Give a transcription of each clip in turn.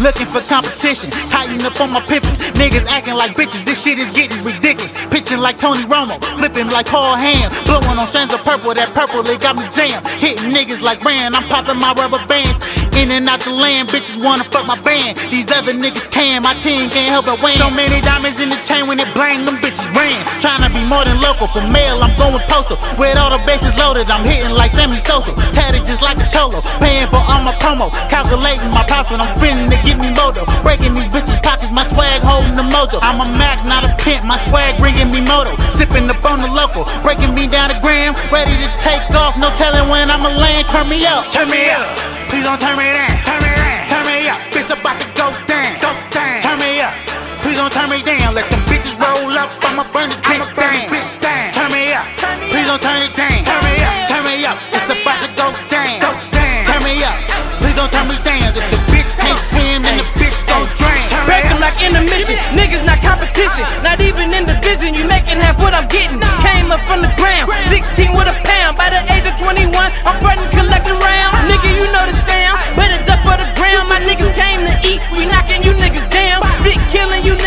looking for competition. Tighten up on my pippin'. Niggas acting like bitches, this shit is getting ridiculous. Pitching like Tony Romo, flipping like Paul Hamm. Blowing on strands of purple, that purple, it got me jammed. Hitting niggas like Rand, I'm popping my rubber bands. In and out the land, bitches wanna fuck my band. These other niggas can, my team can't help but win. So many diamonds in the chain when it blang, them bitches ran. Tryna be more than local, for mail, I'm going postal. With all the bases loaded, I'm hitting like Sammy Sosa. Tatted just like a cholo, paying for all my promo. Calculating my profit, I'm spinning to get me moto. Breaking these bitches' pockets, my swag holding the mojo. I'm a Mac, not a pimp, my swag bringing me moto. Sipping up on the local, breaking me down the gram. Ready to take off, no telling when I'ma land. Turn me up, turn me up. Please don't turn me down, turn me down, turn me up. It's about to go down, go down. Turn me up. Please don't turn me down. Let them bitches roll up. I'ma burn this bitch down. Turn me up. Please don't turn it down. Turn me up. Turn me up. It's about to go down. Go down. Turn me up. Please don't turn me down. If the bitch can't swim, then the bitch gon' drown. Turn me Break 'em up. like intermission. Niggas not competition. Uh-huh. Not even in the division. You making half what I'm getting. Came up from the ground. 16 with a pound.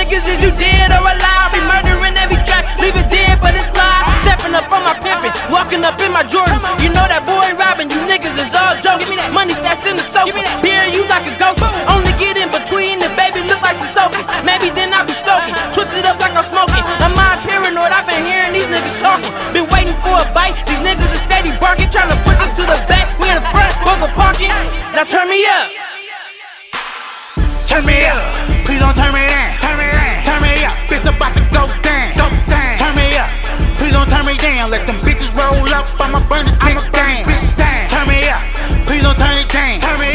Niggas. Is you dead or alive? We murdering every track. Leave it dead, but it's live. Stepping up on my pimpin'. Walking up in my Jordan. You know that boy robbing. You niggas is all joking. Money stashed in the sofa. Beer you like a gopher. Only get in between the baby look like she's soaking. Maybe then I'll be stroking. Twisted up like I'm smoking. I'm mind paranoid. I've been hearing these niggas talking. Been waiting for a bite. These niggas are steady barking. Trying to push us to the back. We in the front. Over parking. Now turn me up. Down. Let them bitches roll up. I'ma burn this bitch. Turn me turn it down. Turn me. Turn me go down. Turn me up. Please don't turn me down. If the